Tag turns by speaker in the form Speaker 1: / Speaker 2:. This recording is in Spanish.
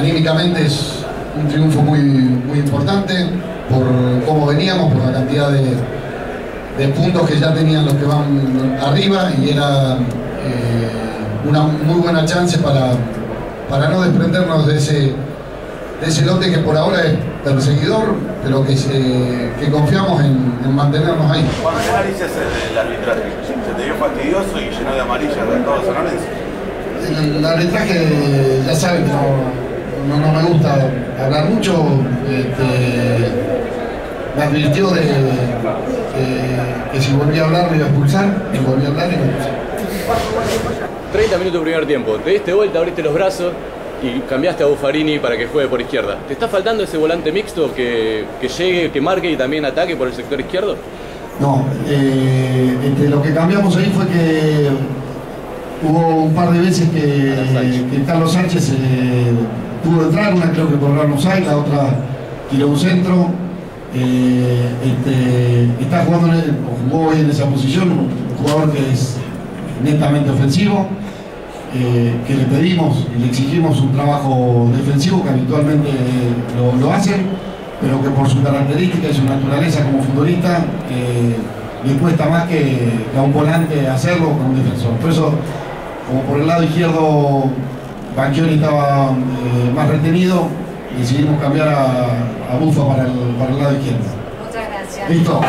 Speaker 1: anímicamente es un triunfo muy, muy importante por cómo veníamos, por la cantidad de, de puntos que ya tenían los que van arriba y era eh, una muy buena chance para, para no desprendernos de ese, de ese lote que por ahora es perseguidor, pero que, se- que confiamos en, en mantenernos ahí.
Speaker 2: Cuando ¿qué analizas el, el arbitraje? ¿Se te dio fastidioso y llenó de amarillas a todos San Lorenzo?
Speaker 1: El, el arbitraje, ya saben que no, no, no me gusta hablar mucho. este, me advirtió de, de- que si volvía a hablar me iba a expulsar, y volví a hablar y me expulsó.
Speaker 3: 30 minutos primer tiempo, te diste vuelta, abriste los brazos y cambiaste a Buffarini para que juegue por izquierda. ¿Te está faltando ese volante mixto que, que llegue, que marque y también ataque por el sector izquierdo?
Speaker 1: No, eh, este, lo que cambiamos ahí fue que hubo un par de veces que, que Carlos Sánchez eh, pudo entrar, una creo que por Ramos hay, la otra tiró un centro. Eh, este, está jugando en el- o jugó hoy en esa posición, un jugador que es netamente ofensivo, eh, que le pedimos y le exigimos un trabajo defensivo que habitualmente lo, lo hace, pero que por su característica y su naturaleza como futbolista le cuesta más que, que a un volante hacerlo con un defensor. Por eso, como por el lado izquierdo Banchioni estaba eh, más retenido, decidimos cambiar a, a Bufa para el, para el lado izquierdo.
Speaker 4: Muchas gracias.
Speaker 1: Listo.